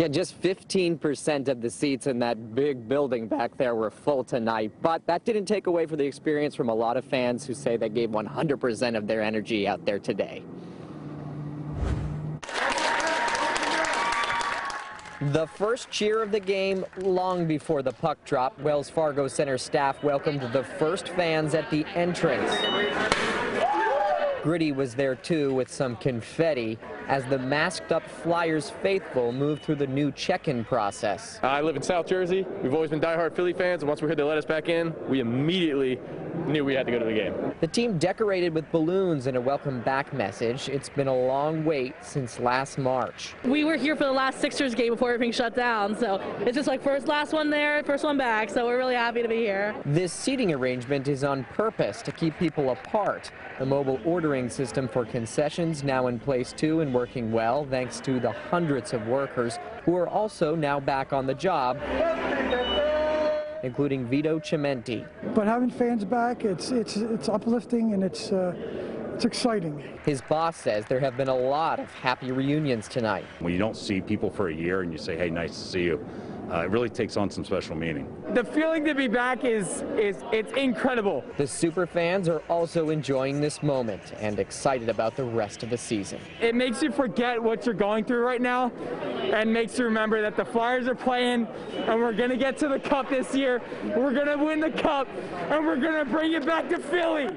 Yeah, just 15% of the seats in that big building back there were full tonight, but that didn't take away from the experience from a lot of fans who say they gave 100% of their energy out there today. The first cheer of the game long before the puck drop, Wells Fargo Center staff welcomed the first fans at the entrance. Gritty was there too with some confetti as the masked up Flyers faithful moved through the new check-in process. I live in South Jersey. We've always been diehard Philly fans, and once we heard they let us back in, we immediately knew we had to go to the game. The team decorated with balloons and a welcome back message. It's been a long wait since last March. We were here for the last Sixers game before everything shut down, so it's just like first last one there, first one back, so we're really happy to be here. This seating arrangement is on purpose to keep people apart. The mobile ordering system for concessions now in place too and working well thanks to the hundreds of workers who are also now back on the job including Vito Cimenti. But having fans back, it's, it's, it's uplifting and it's, uh, it's exciting. His boss says there have been a lot of happy reunions tonight. When you don't see people for a year and you say, hey, nice to see you, uh, it really takes on some special meaning. The feeling to be back is, is it's incredible. The super fans are also enjoying this moment and excited about the rest of the season. It makes you forget what you're going through right now and makes you remember that the Flyers are playing and we're going to get to the cup this year. We're going to win the cup and we're going to bring it back to Philly.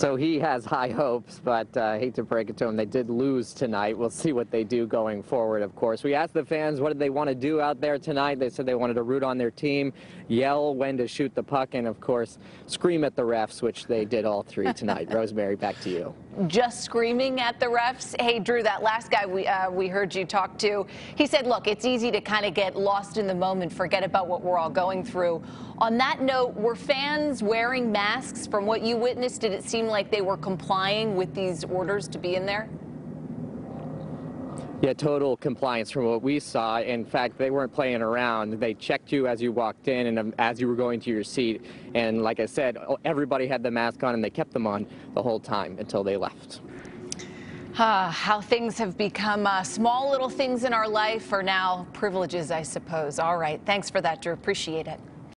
So he has high hopes, but uh, I hate to break it to him. They did lose tonight. We'll see what they do going forward, of course. We asked the fans what did they want to do out there tonight. They said they wanted to root on their team, yell when to shoot the puck, and, of course, scream at the refs, which they did all three tonight. Rosemary, back to you. Just screaming at the refs. Hey, Drew, that last guy we, uh, we heard you talk to, he said, look, it's easy to kind of get lost in the moment, forget about what we're all going through. On that note, were fans wearing masks? From what you witnessed, did it seem like they were complying with these orders to be in there? Yeah, total compliance from what we saw. In fact, they weren't playing around. They checked you as you walked in and um, as you were going to your seat. And like I said, everybody had the mask on and they kept them on the whole time until they left. How things have become uh, small little things in our life are now privileges, I suppose. All right. Thanks for that, Drew. Appreciate it.